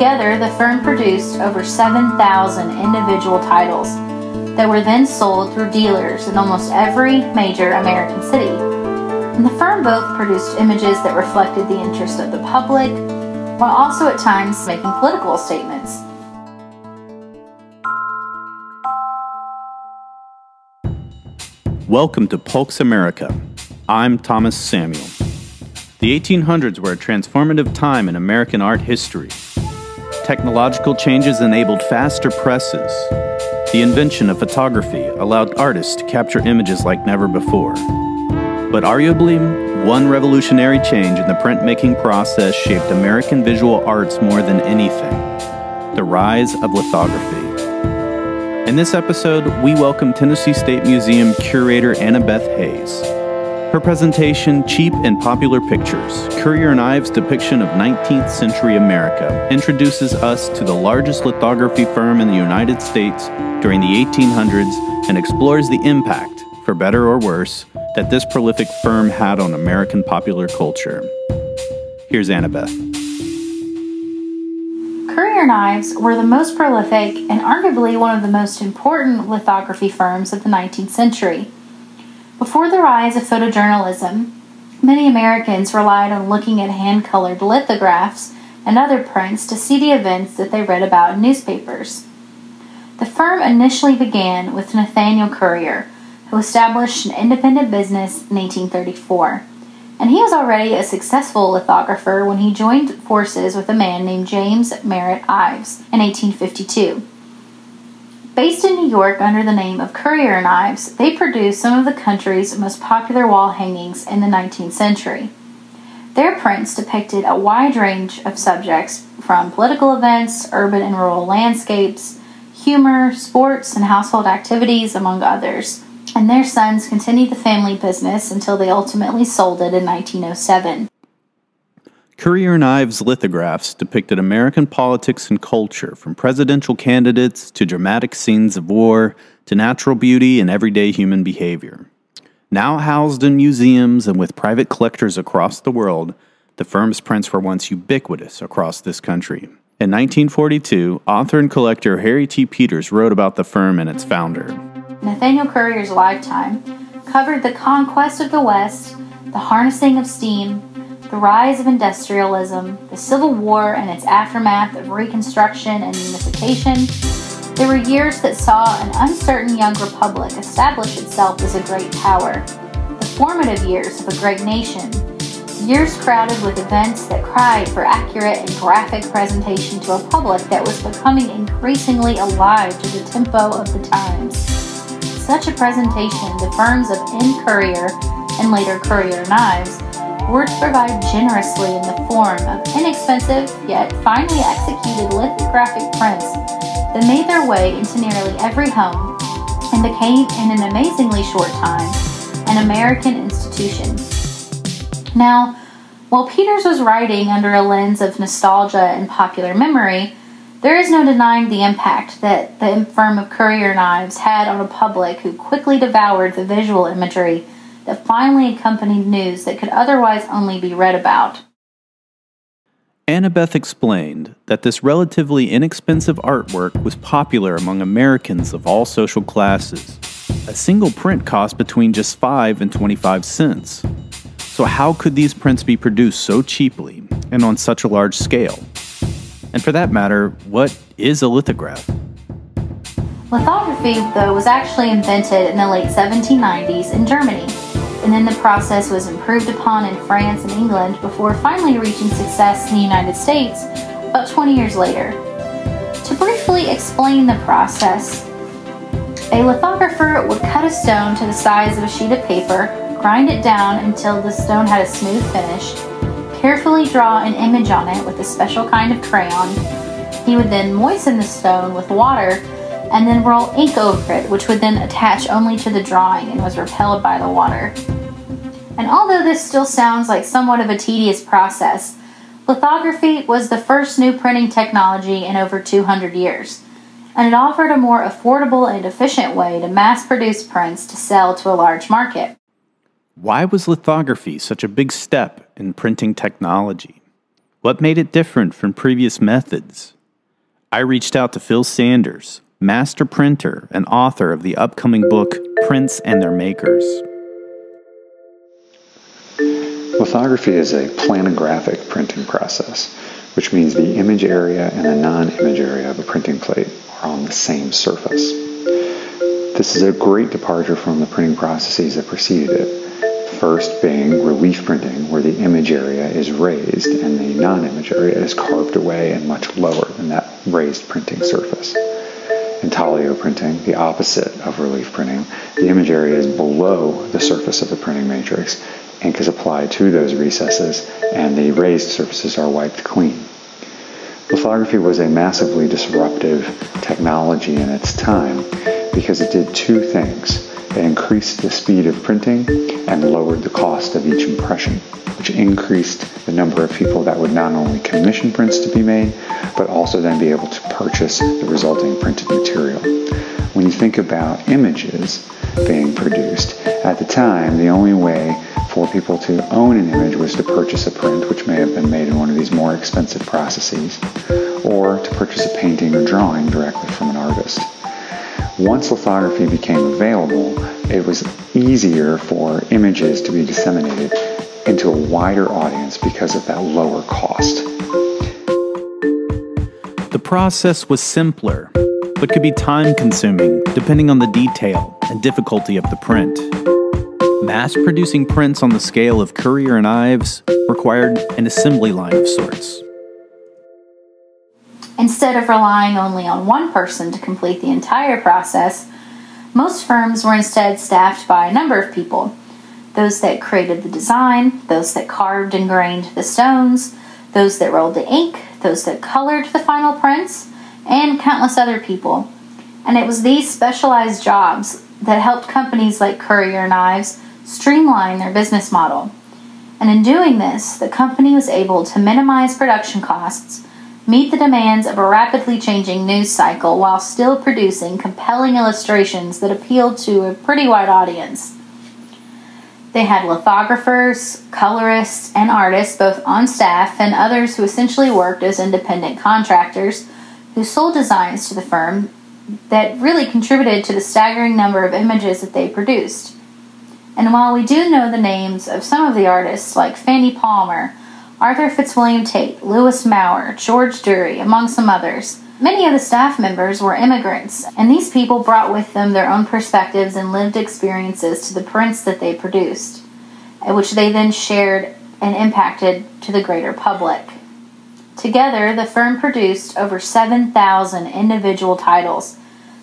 Together, the firm produced over 7,000 individual titles that were then sold through dealers in almost every major American city. And the firm both produced images that reflected the interest of the public, while also at times making political statements. Welcome to Polks America. I'm Thomas Samuel. The 1800s were a transformative time in American art history. Technological changes enabled faster presses. The invention of photography allowed artists to capture images like never before. But arguably, one revolutionary change in the printmaking process shaped American visual arts more than anything the rise of lithography. In this episode, we welcome Tennessee State Museum curator Annabeth Hayes. Her presentation, Cheap and Popular Pictures Currier and Ives' depiction of 19th century America, introduces us to the largest lithography firm in the United States during the 1800s and explores the impact, for better or worse, that this prolific firm had on American popular culture. Here's Annabeth. Currier and Ives were the most prolific and arguably one of the most important lithography firms of the 19th century. Before the rise of photojournalism, many Americans relied on looking at hand colored lithographs and other prints to see the events that they read about in newspapers. The firm initially began with Nathaniel Currier, who established an independent business in 1834. And he was already a successful lithographer when he joined forces with a man named James Merritt Ives in 1852. Based in New York under the name of Currier and Ives, they produced some of the country's most popular wall hangings in the 19th century. Their prints depicted a wide range of subjects from political events, urban and rural landscapes, humor, sports, and household activities, among others. And their sons continued the family business until they ultimately sold it in 1907. Currier and Ives lithographs depicted American politics and culture, from presidential candidates to dramatic scenes of war to natural beauty and everyday human behavior. Now housed in museums and with private collectors across the world, the firm's prints were once ubiquitous across this country. In 1942, author and collector Harry T. Peters wrote about the firm and its founder. Nathaniel Currier's lifetime covered the conquest of the West, the harnessing of steam, the rise of industrialism, the Civil War and its aftermath of Reconstruction and unification, there were years that saw an uncertain young republic establish itself as a great power, the formative years of a great nation, years crowded with events that cried for accurate and graphic presentation to a public that was becoming increasingly alive to the tempo of the times. Such a presentation, the firms of N Currier and later Currier and Ives were to provide generously in the form of inexpensive yet finely executed lithographic prints that made their way into nearly every home and became, in an amazingly short time, an American institution. Now, while Peters was writing under a lens of nostalgia and popular memory, there is no denying the impact that the firm of Currier and Ives had on a public who quickly devoured the visual imagery that finally accompanied news that could otherwise only be read about. Annabeth explained that this relatively inexpensive artwork was popular among Americans of all social classes. A single print cost between just 5 and 25 cents. So, how could these prints be produced so cheaply and on such a large scale? And for that matter, what is a lithograph? Lithography, though, was actually invented in the late 1790s in Germany and then the process was improved upon in France and England before finally reaching success in the United States about 20 years later. To briefly explain the process, a lithographer would cut a stone to the size of a sheet of paper, grind it down until the stone had a smooth finish, carefully draw an image on it with a special kind of crayon. He would then moisten the stone with water and then roll ink over it, which would then attach only to the drawing and was repelled by the water. And although this still sounds like somewhat of a tedious process, lithography was the first new printing technology in over 200 years, and it offered a more affordable and efficient way to mass produce prints to sell to a large market. Why was lithography such a big step in printing technology? What made it different from previous methods? I reached out to Phil Sanders, master printer and author of the upcoming book Prints and Their Makers. Lithography is a planographic printing process, which means the image area and the non-image area of a printing plate are on the same surface. This is a great departure from the printing processes that preceded it. First being relief printing, where the image area is raised and the non-image area is carved away and much lower than that raised printing surface. Intaglio printing, the opposite of relief printing, the image area is below the surface of the printing matrix. Ink is applied to those recesses and the raised surfaces are wiped clean. Lithography was a massively disruptive technology in its time because it did two things. It increased the speed of printing and lowered the cost of each impression, which increased the number of people that would not only commission prints to be made, but also then be able to purchase the resulting printed material. When you think about images being produced, at the time, the only way for people to own an image was to purchase a print, which may have been made in one of these more expensive processes, or to purchase a painting or drawing directly from an artist. Once lithography became available, it was easier for images to be disseminated into a wider audience because of that lower cost. The process was simpler, but could be time consuming depending on the detail and difficulty of the print. Mass producing prints on the scale of Currier and Ives required an assembly line of sorts. Instead of relying only on one person to complete the entire process, most firms were instead staffed by a number of people those that created the design, those that carved and grained the stones, those that rolled the ink, those that colored the final prints, and countless other people. And it was these specialized jobs that helped companies like Currier and Ives streamline their business model. And in doing this, the company was able to minimize production costs meet the demands of a rapidly changing news cycle while still producing compelling illustrations that appealed to a pretty wide audience. They had lithographers, colorists, and artists both on staff and others who essentially worked as independent contractors who sold designs to the firm that really contributed to the staggering number of images that they produced. And while we do know the names of some of the artists like Fanny Palmer, Arthur Fitzwilliam Tait, Louis Maurer, George Durrie, among some others. Many of the staff members were immigrants, and these people brought with them their own perspectives and lived experiences to the prints that they produced, which they then shared and impacted to the greater public. Together, the firm produced over 7,000 individual titles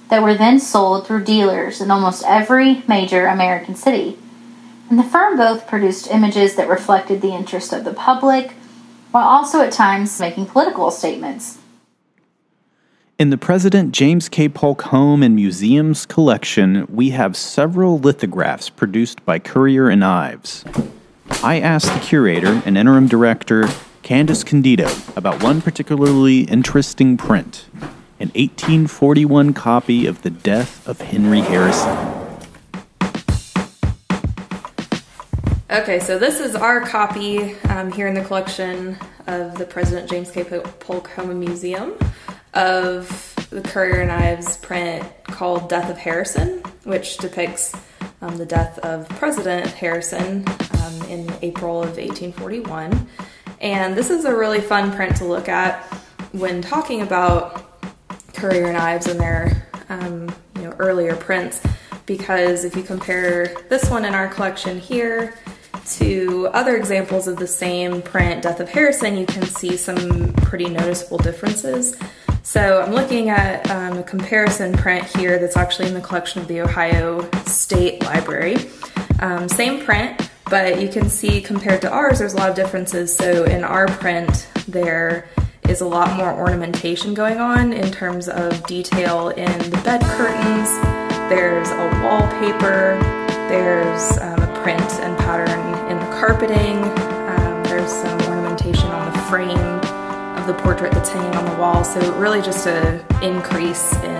that were then sold through dealers in almost every major American city and the firm both produced images that reflected the interest of the public, while also at times making political statements. In the President James K. Polk Home and Museum's collection, we have several lithographs produced by Currier and Ives. I asked the curator and interim director, Candace Candido, about one particularly interesting print an 1841 copy of The Death of Henry Harrison. Okay, so this is our copy um, here in the collection of the President James K. Polk Home Museum of the Currier and Ives print called Death of Harrison, which depicts um, the death of President Harrison um, in April of 1841. And this is a really fun print to look at when talking about Currier and Ives and their um, you know, earlier prints because if you compare this one in our collection here to other examples of the same print, Death of Harrison, you can see some pretty noticeable differences. So I'm looking at um, a comparison print here that's actually in the collection of the Ohio State Library. Um, same print, but you can see compared to ours, there's a lot of differences. So in our print, there is a lot more ornamentation going on in terms of detail in the bed curtains. There's a wallpaper, there's um, a print and pattern carpeting. Um, there's some ornamentation on the frame of the portrait that's hanging on the wall. So really just an increase in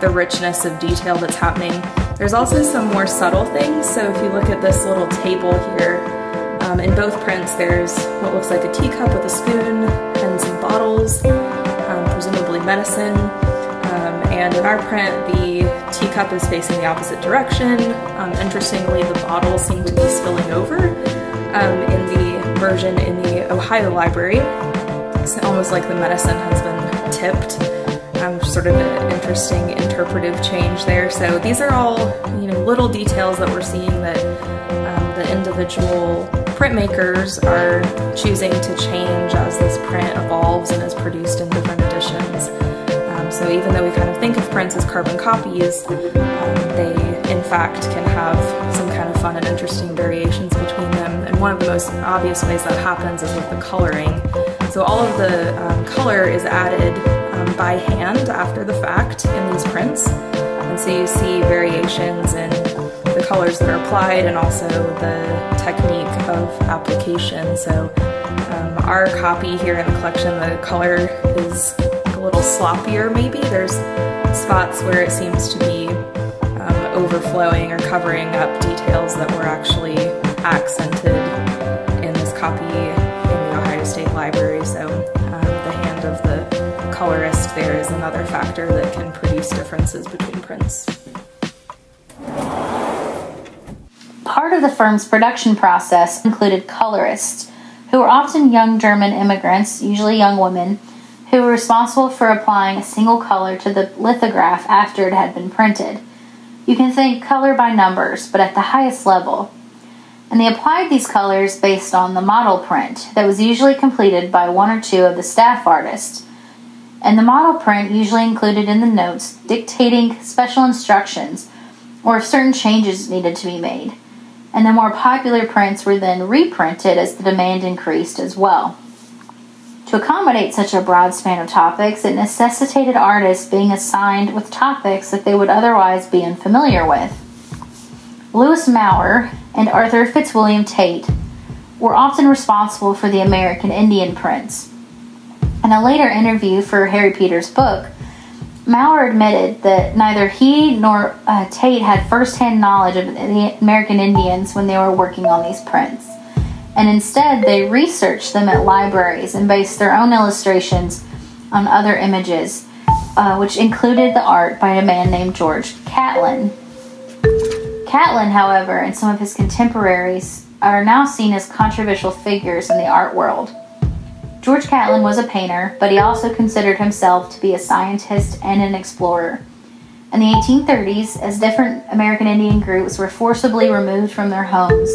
the richness of detail that's happening. There's also some more subtle things. So if you look at this little table here, um, in both prints, there's what looks like a teacup with a spoon and some bottles, um, presumably medicine. Um, and in our print, the teacup is facing the opposite direction. Um, interestingly, the bottles seem to be spilling over. Um, in the version in the Ohio Library, it's almost like the medicine has been tipped um, sort of an interesting interpretive change there. So these are all you know little details that we're seeing that um, the individual printmakers are choosing to change as this print evolves and is produced in different editions. Um, so even though we kind of think of prints as carbon copies, um, they in fact can have some kind of fun and interesting variations between them. One of the most obvious ways that happens is with the coloring. So all of the um, color is added um, by hand after the fact in these prints. And so you see variations in the colors that are applied and also the technique of application. So um, our copy here in the collection, the color is a little sloppier maybe. There's spots where it seems to be um, overflowing or covering up details that were actually accented in this copy in the Ohio State Library. So um, the hand of the colorist there is another factor that can produce differences between prints. Part of the firm's production process included colorists, who were often young German immigrants, usually young women, who were responsible for applying a single color to the lithograph after it had been printed. You can think color by numbers, but at the highest level. And they applied these colors based on the model print that was usually completed by one or two of the staff artists and the model print usually included in the notes dictating special instructions or if certain changes needed to be made. And the more popular prints were then reprinted as the demand increased as well. To accommodate such a broad span of topics, it necessitated artists being assigned with topics that they would otherwise be unfamiliar with. Louis Maurer and Arthur Fitzwilliam Tait were often responsible for the American Indian prints. In a later interview for Harry Peters' book, Maurer admitted that neither he nor uh, Tait had firsthand knowledge of the American Indians when they were working on these prints, and instead they researched them at libraries and based their own illustrations on other images, uh, which included the art by a man named George Catlin. Catlin, however, and some of his contemporaries are now seen as controversial figures in the art world. George Catlin was a painter, but he also considered himself to be a scientist and an explorer. In the 1830s, as different American Indian groups were forcibly removed from their homes,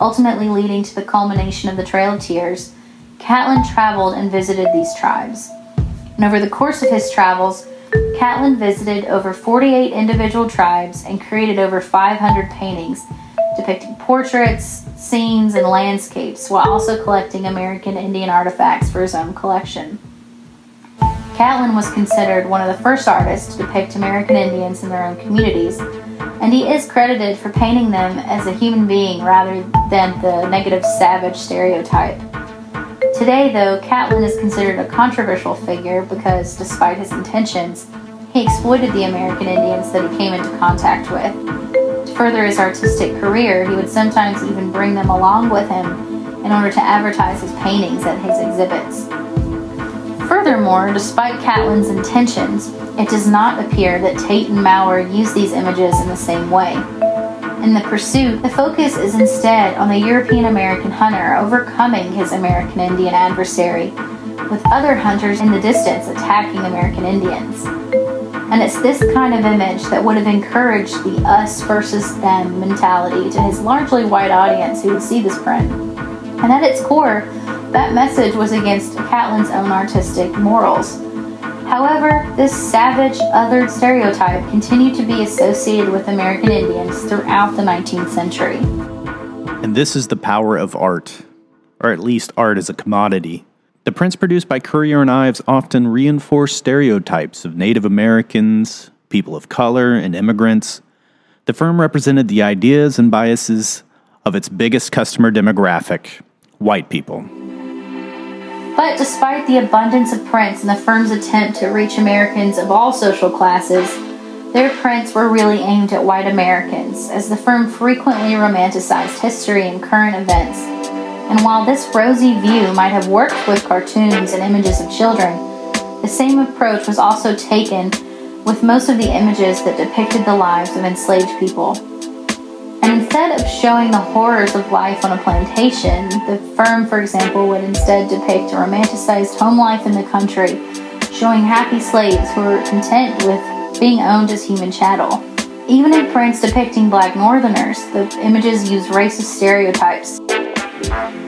ultimately leading to the culmination of the Trail of Tears, Catlin traveled and visited these tribes. And over the course of his travels, Catlin visited over 48 individual tribes and created over 500 paintings depicting portraits, scenes, and landscapes, while also collecting American Indian artifacts for his own collection. Catlin was considered one of the first artists to depict American Indians in their own communities, and he is credited for painting them as a human being rather than the negative savage stereotype. Today, though, Catlin is considered a controversial figure because, despite his intentions, he exploited the American Indians that he came into contact with To further his artistic career, he would sometimes even bring them along with him in order to advertise his paintings at his exhibits. Furthermore, despite Catlin's intentions, it does not appear that Tait and Maurer used these images in the same way. In the pursuit, the focus is instead on the European American hunter overcoming his American Indian adversary, with other hunters in the distance attacking American Indians. And it's this kind of image that would have encouraged the us versus them mentality to his largely white audience who would see this print. And at its core, that message was against Catlin's own artistic morals. However, this savage, othered stereotype continued to be associated with American Indians throughout the 19th century. And this is the power of art, or at least art as a commodity. The prints produced by Currier and Ives often reinforce stereotypes of Native Americans, people of color, and immigrants. The firm represented the ideas and biases of its biggest customer demographic, white people. But despite the abundance of prints and the firm's attempt to reach Americans of all social classes, their prints were really aimed at white Americans, as the firm frequently romanticized history and current events And while this rosy view might have worked with cartoons and images of children, the same approach was also taken with most of the images that depicted the lives of enslaved people. And instead of showing the horrors of life on a plantation, the firm, for example, would instead depict a romanticized home life in the country, showing happy slaves who were content with being owned as human chattel. Even in prints depicting black northerners, the images used racist stereotypes.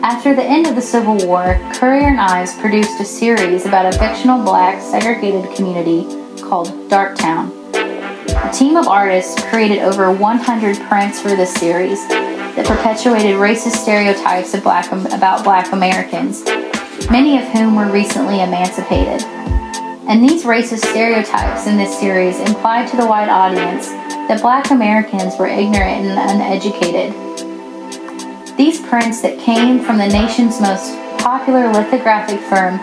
After the end of the Civil War, Currier and Ives produced a series about a fictional black segregated community called Darktown. A team of artists created over 100 prints for this series that perpetuated racist stereotypes black, about black Americans, many of whom were recently emancipated. And these racist stereotypes in this series implied to the white audience that black Americans were ignorant and uneducated. These prints that came from the nation's most popular lithographic firm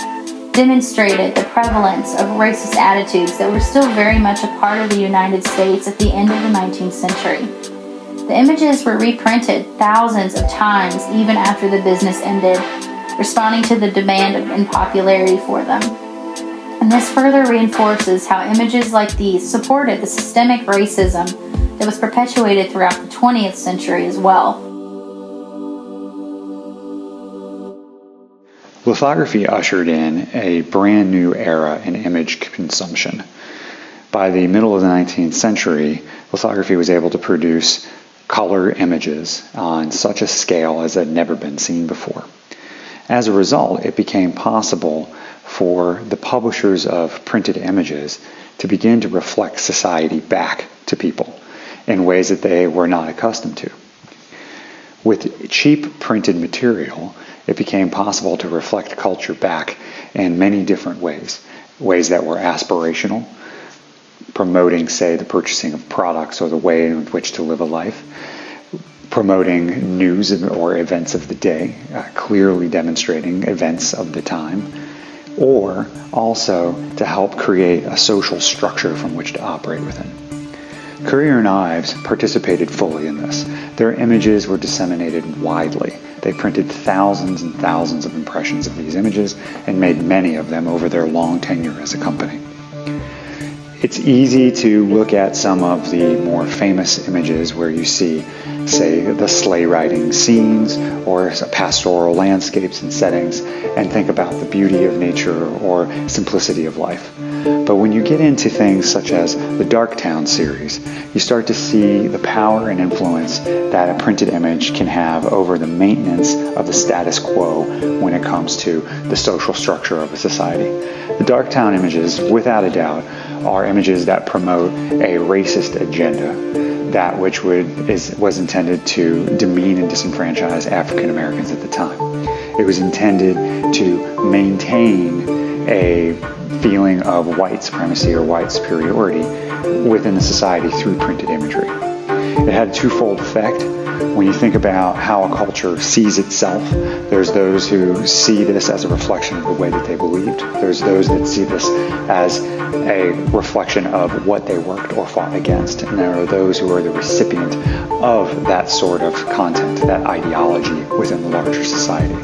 demonstrated the prevalence of racist attitudes that were still very much a part of the United States at the end of the 19th century. The images were reprinted thousands of times even after the business ended, responding to the demand and popularity for them. And this further reinforces how images like these supported the systemic racism that was perpetuated throughout the 20th century as well. Lithography ushered in a brand new era in image consumption. By the middle of the 19th century, lithography was able to produce color images on such a scale as had never been seen before. As a result, it became possible for the publishers of printed images to begin to reflect society back to people in ways that they were not accustomed to. With cheap printed material, it became possible to reflect culture back in many different ways. Ways that were aspirational, promoting, say, the purchasing of products or the way in which to live a life, promoting news or events of the day, uh, clearly demonstrating events of the time, or also to help create a social structure from which to operate within. Currier and Ives participated fully in this. Their images were disseminated widely. They printed thousands and thousands of impressions of these images and made many of them over their long tenure as a company. It's easy to look at some of the more famous images where you see, say, the sleigh riding scenes or pastoral landscapes and settings and think about the beauty of nature or simplicity of life. But when you get into things such as the Darktown series, you start to see the power and influence that a printed image can have over the maintenance of the status quo when it comes to the social structure of a society. The Darktown images, without a doubt, are images that promote a racist agenda, that which would, is, was intended to demean and disenfranchise African Americans at the time. It was intended to maintain a feeling of white supremacy or white superiority within the society through printed imagery. It had a twofold effect. When you think about how a culture sees itself, there's those who see this as a reflection of the way that they believed. There's those that see this as a reflection of what they worked or fought against. And there are those who are the recipient of that sort of content, that ideology within the larger society.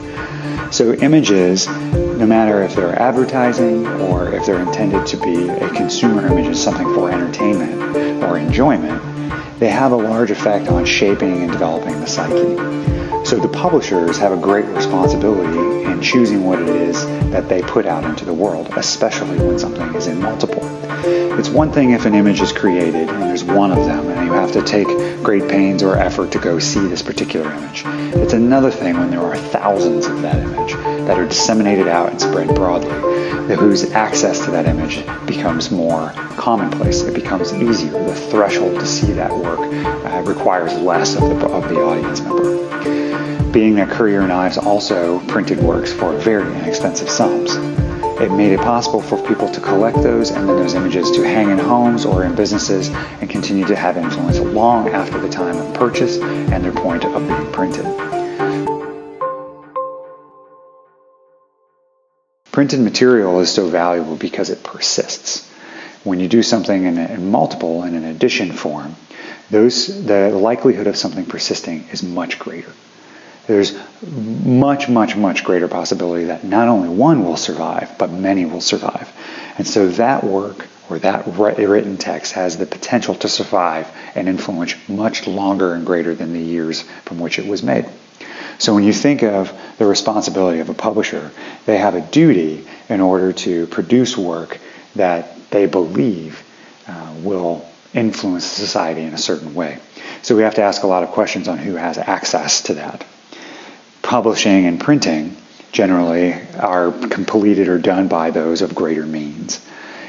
So images, no matter if they're advertising or if they're intended to be a consumer image, something for entertainment or enjoyment, they have a large effect on shaping and developing the psyche. So the publishers have a great responsibility in choosing what it is that they put out into the world, especially when something is in multiple. It's one thing if an image is created and there's one of them and you have to take great pains or effort to go see this particular image. It's another thing when there are thousands of that image that are disseminated out and spread broadly, whose access to that image becomes more commonplace. It becomes easier. The threshold to see that work uh, requires less of the, of the audience member. Being that Currier and Ives also printed works for very inexpensive sums, it made it possible for people to collect those and then those images to hang in homes or in businesses and continue to have influence long after the time of purchase and their point of being printed. Printed material is so valuable because it persists. When you do something in, a, in multiple and in addition form, those, the likelihood of something persisting is much greater. There's much, much, much greater possibility that not only one will survive, but many will survive. And so that work or that written text has the potential to survive and influence much longer and greater than the years from which it was made. So when you think of the responsibility of a publisher, they have a duty in order to produce work that they believe uh, will influence society in a certain way. So we have to ask a lot of questions on who has access to that. Publishing and printing generally are completed or done by those of greater means.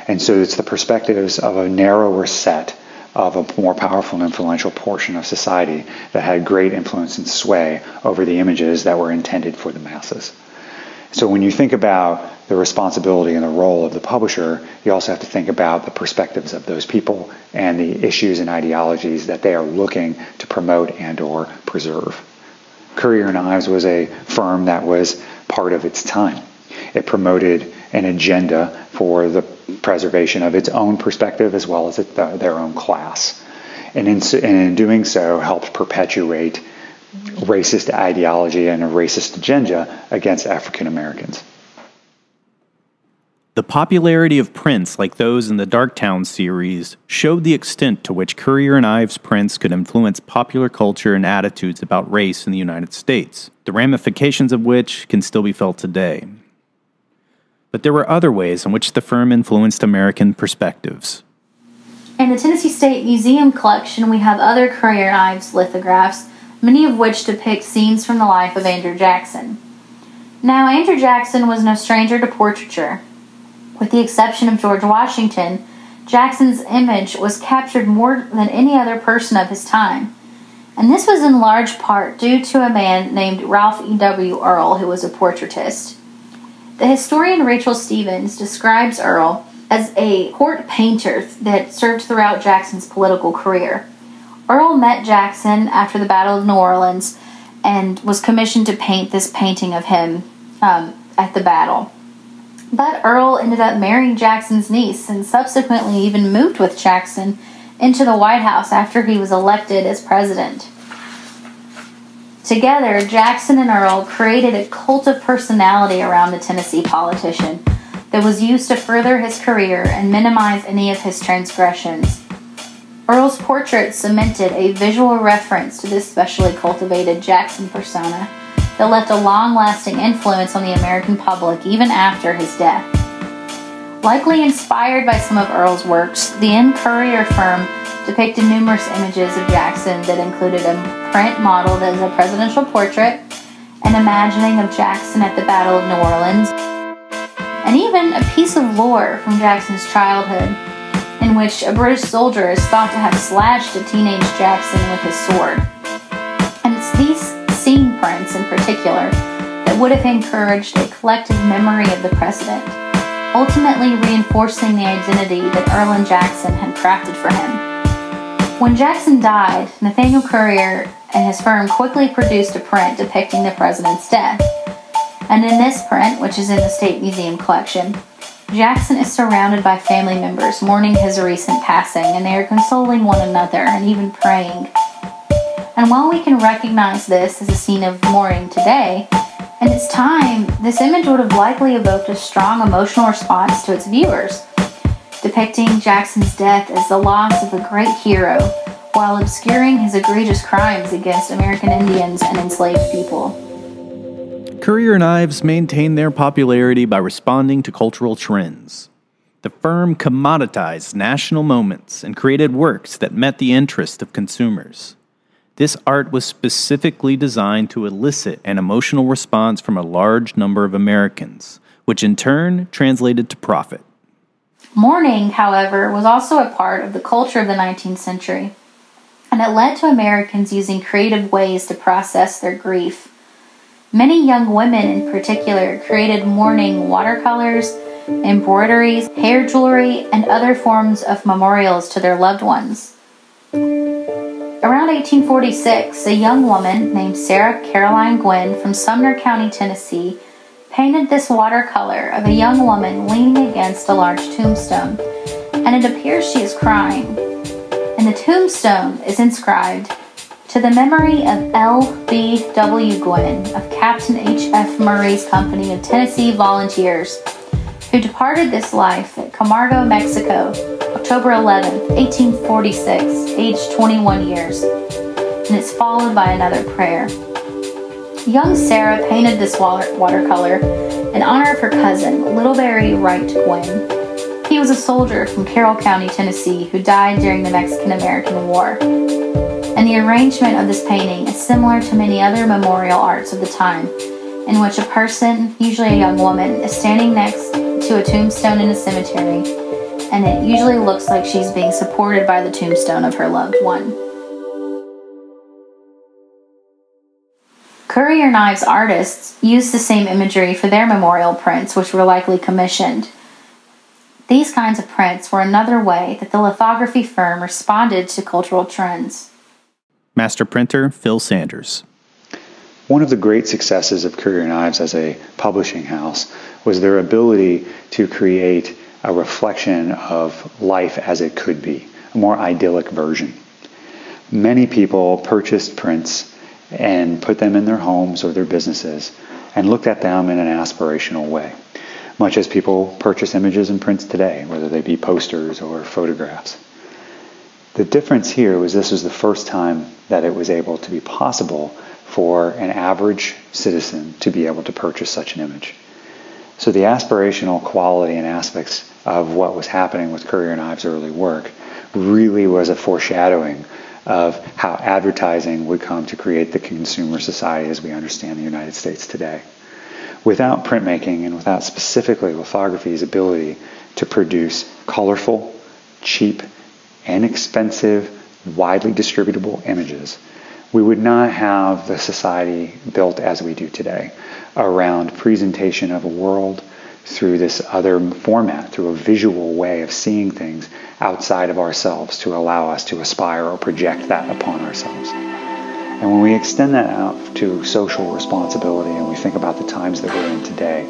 And so it's the perspectives of a narrower set of a more powerful and influential portion of society that had great influence and sway over the images that were intended for the masses. So when you think about the responsibility and the role of the publisher, you also have to think about the perspectives of those people and the issues and ideologies that they are looking to promote and or preserve. Currier and Ives was a firm that was part of its time. It promoted an agenda for the preservation of its own perspective as well as their own class. And in, and in doing so, helped perpetuate racist ideology and a racist agenda against African Americans. The popularity of prints like those in the Darktown series showed the extent to which Currier and Ives prints could influence popular culture and attitudes about race in the United States, the ramifications of which can still be felt today. But there were other ways in which the firm influenced American perspectives. In the Tennessee State Museum collection, we have other Currier and Ives lithographs, many of which depict scenes from the life of Andrew Jackson. Now, Andrew Jackson was no stranger to portraiture. With the exception of George Washington, Jackson's image was captured more than any other person of his time. And this was in large part due to a man named Ralph E.W. Earle, who was a portraitist. The historian Rachel Stephens describes Earle as a court painter that served throughout Jackson's political career. Earle met Jackson after the Battle of New Orleans and was commissioned to paint this painting of him um, at the battle. But Earl ended up marrying Jackson's niece and subsequently even moved with Jackson into the White House after he was elected as president. Together, Jackson and Earl created a cult of personality around the Tennessee politician that was used to further his career and minimize any of his transgressions. Earl's portrait cemented a visual reference to this specially cultivated Jackson persona that left a long lasting influence on the American public even after his death. Likely inspired by some of Earl's works, the N. Currier firm depicted numerous images of Jackson that included a print modeled as a presidential portrait, an imagining of Jackson at the Battle of New Orleans, and even a piece of lore from Jackson's childhood, in which a British soldier is thought to have slashed a teenage Jackson with his sword. Prints in particular that would have encouraged a collective memory of the president, ultimately reinforcing the identity that Earl and Jackson had crafted for him. When Jackson died, Nathaniel Currier and his firm quickly produced a print depicting the president's death. And in this print, which is in the State Museum collection, Jackson is surrounded by family members mourning his recent passing, and they are consoling one another and even praying and while we can recognize this as a scene of mourning today, in its time, this image would have likely evoked a strong emotional response to its viewers, depicting Jackson's death as the loss of a great hero while obscuring his egregious crimes against American Indians and enslaved people. Currier and Ives maintained their popularity by responding to cultural trends. The firm commoditized national moments and created works that met the interest of consumers. This art was specifically designed to elicit an emotional response from a large number of Americans, which in turn translated to profit. Mourning, however, was also a part of the culture of the 19th century, and it led to Americans using creative ways to process their grief. Many young women, in particular, created mourning watercolors, embroideries, hair jewelry, and other forms of memorials to their loved ones. Around 1846, a young woman named Sarah Caroline Gwynn from Sumner County, Tennessee, painted this watercolor of a young woman leaning against a large tombstone, and it appears she is crying. And the tombstone is inscribed, To the memory of L.B.W. Gwynn of Captain H.F. Murray's company of Tennessee Volunteers, who departed this life at Camargo, Mexico, October 11, 1846, aged 21 years. And it's followed by another prayer. Young Sarah painted this watercolor in honor of her cousin, Littleberry Wright Gwynn. He was a soldier from Carroll County, Tennessee, who died during the Mexican American War. And the arrangement of this painting is similar to many other memorial arts of the time, in which a person, usually a young woman, is standing next to a tombstone in a cemetery, and it usually looks like she's being supported by the tombstone of her loved one. Currier and Ives artists used the same imagery for their memorial prints, which were likely commissioned. These kinds of prints were another way that the lithography firm responded to cultural trends. Master printer Phil Sanders. One of the great successes of Currier and Ives as a publishing house was their ability to create a reflection of life as it could be, a more idyllic version. Many people purchased prints and put them in their homes or their businesses and looked at them in an aspirational way, much as people purchase images and prints today, whether they be posters or photographs. The difference here was this was the first time that it was able to be possible for an average citizen to be able to purchase such an image. So the aspirational quality and aspects of what was happening with Currier and Ives' early work really was a foreshadowing of how advertising would come to create the consumer society as we understand the United States today. Without printmaking and without specifically lithography's ability to produce colorful, cheap, and expensive, widely distributable images, we would not have the society built as we do today around presentation of a world through this other format, through a visual way of seeing things outside of ourselves to allow us to aspire or project that upon ourselves. And when we extend that out to social responsibility and we think about the times that we're in today,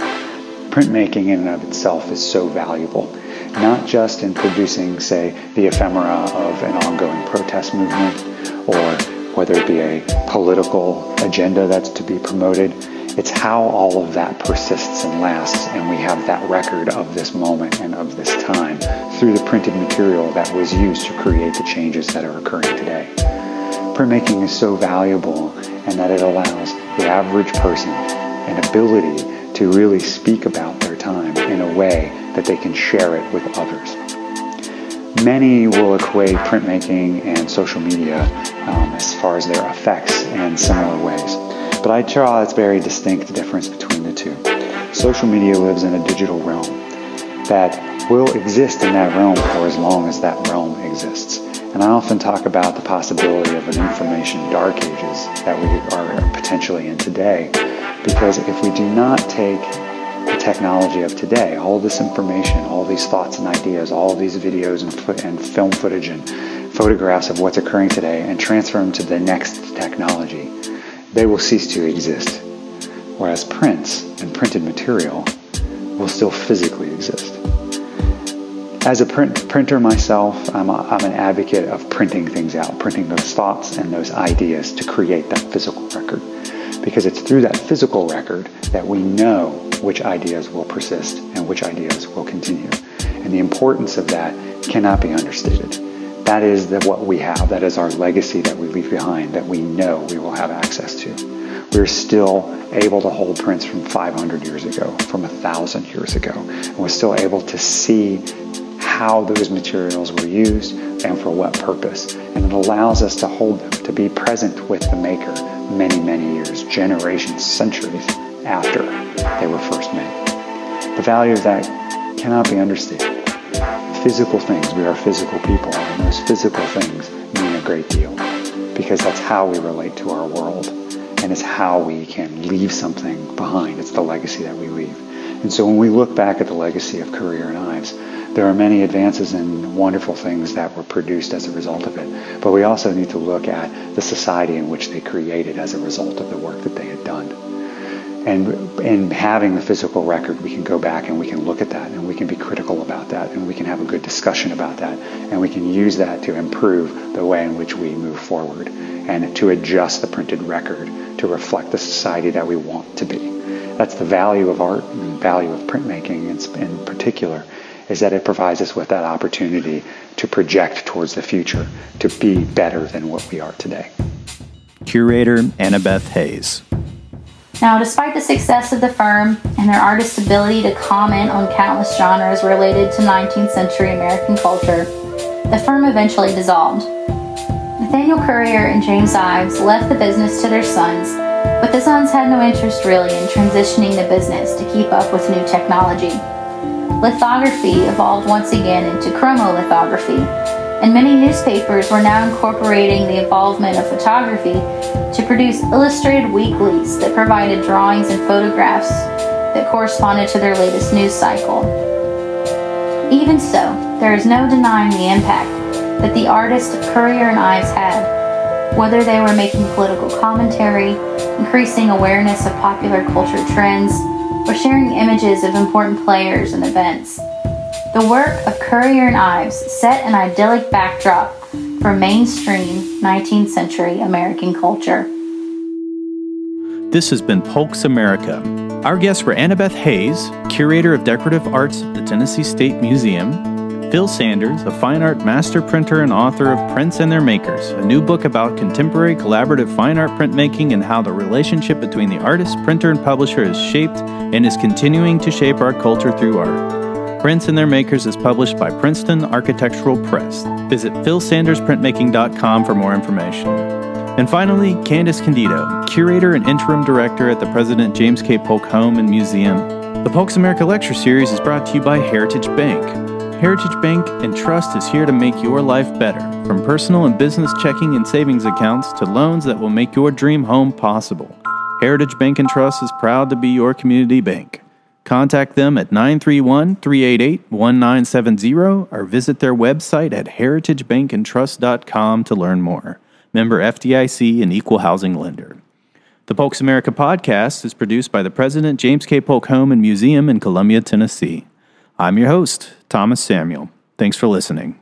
printmaking in and of itself is so valuable, not just in producing, say, the ephemera of an ongoing protest movement or whether it be a political agenda that's to be promoted it's how all of that persists and lasts, and we have that record of this moment and of this time through the printed material that was used to create the changes that are occurring today. Printmaking is so valuable and that it allows the average person an ability to really speak about their time in a way that they can share it with others. Many will equate printmaking and social media um, as far as their effects in similar ways. But I draw a very distinct difference between the two. Social media lives in a digital realm that will exist in that realm for as long as that realm exists. And I often talk about the possibility of an information dark ages that we are potentially in today. Because if we do not take the technology of today, all this information, all these thoughts and ideas, all these videos and, and film footage and photographs of what's occurring today and transfer them to the next technology, they will cease to exist, whereas prints and printed material will still physically exist. As a print, printer myself, I'm, a, I'm an advocate of printing things out, printing those thoughts and those ideas to create that physical record. Because it's through that physical record that we know which ideas will persist and which ideas will continue. And the importance of that cannot be understated. That is the, what we have. That is our legacy that we leave behind that we know we will have access to. We're still able to hold prints from 500 years ago, from 1,000 years ago. And we're still able to see how those materials were used and for what purpose. And it allows us to hold them, to be present with the maker many, many years, generations, centuries after they were first made. The value of that cannot be understated physical things. We are physical people, and those physical things mean a great deal because that's how we relate to our world and it's how we can leave something behind. It's the legacy that we leave. And so when we look back at the legacy of Currier and Ives, there are many advances and wonderful things that were produced as a result of it. But we also need to look at the society in which they created as a result of the work that they had done. And in having the physical record, we can go back and we can look at that and we can be critical about that and we can have a good discussion about that and we can use that to improve the way in which we move forward and to adjust the printed record to reflect the society that we want to be. That's the value of art and value of printmaking in, in particular is that it provides us with that opportunity to project towards the future, to be better than what we are today. Curator Annabeth Hayes. Now, despite the success of the firm and their artists' ability to comment on countless genres related to 19th century American culture, the firm eventually dissolved. Nathaniel Currier and James Ives left the business to their sons, but the sons had no interest really in transitioning the business to keep up with new technology. Lithography evolved once again into chromolithography, and many newspapers were now incorporating the involvement of photography to produce illustrated weeklies that provided drawings and photographs that corresponded to their latest news cycle. Even so, there is no denying the impact that the artists Currier and Ives had, whether they were making political commentary, increasing awareness of popular culture trends, or sharing images of important players and events. The work of Currier and Ives set an idyllic backdrop for mainstream 19th century American culture. This has been Polks America. Our guests were Annabeth Hayes, Curator of Decorative Arts at the Tennessee State Museum, Phil Sanders, a fine art master printer and author of Prints and Their Makers, a new book about contemporary collaborative fine art printmaking and how the relationship between the artist, printer, and publisher is shaped and is continuing to shape our culture through art. Prints and Their Makers is published by Princeton Architectural Press. Visit philsandersprintmaking.com for more information. And finally, Candice Candido, curator and interim director at the President James K. Polk Home and Museum. The Polks America Lecture Series is brought to you by Heritage Bank. Heritage Bank and Trust is here to make your life better, from personal and business checking and savings accounts to loans that will make your dream home possible. Heritage Bank and Trust is proud to be your community bank. Contact them at 931 388 1970 or visit their website at heritagebankandtrust.com to learn more. Member FDIC and Equal Housing Lender. The Polks America podcast is produced by the President James K. Polk Home and Museum in Columbia, Tennessee. I'm your host, Thomas Samuel. Thanks for listening.